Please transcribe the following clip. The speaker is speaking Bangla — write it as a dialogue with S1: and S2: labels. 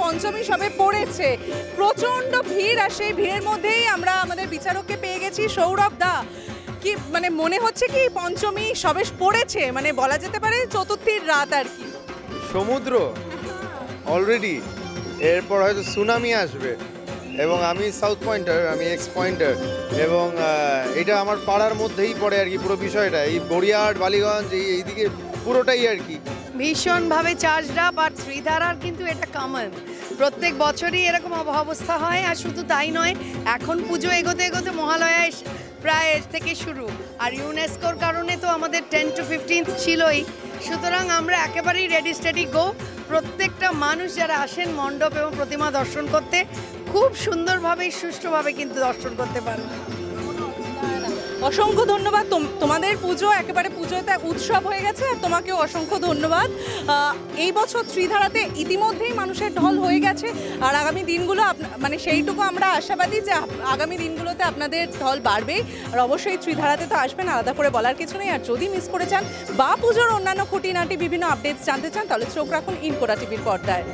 S1: পঞ্চমী সবে পড়েছে। প্রচণ্ড ভিড় আর সেই ভিড়ের মধ্যেই আমরা আমাদের বিচারককে পেয়ে গেছি সৌরভ দা। কি মানে মনে হচ্ছে কি পঞ্চমী সবে পড়েছে? মানে বলা যেতে পারে চতুর্থীর রাত আর কি।
S2: সমুদ্র। অলরেডি এরপর হয়তো সুনামি আসবে। এবং আমি সাউথ পয়েন্টার আমি এক্স পয়েন্টার এবং এটা আমার পাড়ার মধ্যেই পড়ে আর কি পুরো বিষয়টা। এই গড়িয়াহাট বালিগঞ্জ এই এইদিকে পুরোটাই আর কি।
S3: ভীষণভাবে চার্জড আপ আর শ্রীধারার কিন্তু এটা কমন প্রত্যেক বছরই এরকম অবস্থা হয় আর শুধু তাই নয়, এখন পুজো এগোতে এগোতে মহালয়া প্রায় থেকে শুরু। আর ইউনেস্কোর কারণে তো আমাদের টেন টু ফিফটিন্থ ছিলই। সুতরাং আমরা একেবারেই রেডি স্টেডি গো প্রত্যেকটা মানুষ যারা আসেন মণ্ডপ এবং প্রতিমা দর্শন করতে, খুব সুন্দরভাবে, সুষ্ঠুভাবে কিন্তু দর্শন করতে পারেন
S1: অসংখ্য ধন্যবাদ। তোম- তোমাদের পুজো একেবারে পুজোতে উৎসব হয়ে গেছে আর তোমাকেও অসংখ্য ধন্যবাদ। এই বছর ত্রিধারাতে ইতিমধ্যেই মানুষের ঢল হয়ে গেছে আর আগামী দিনগুলো মানে সেইটুকু আমরা আশাবাদী যে আগামী দিনগুলোতে আপনাদের ঢল বাড়বে আর অবশ্যই ত্রিধারাতে তো আসবেন, আলাদা করে বলার কিছু নেই। আর যদি মিস করে চান বা পুজোর অন্যান্য খুঁটিনাটি বিভিন্ন আপডেটস জানতে চান, তাহলে চোখ রাখুন ইনকোরা টিভির পর্দায়।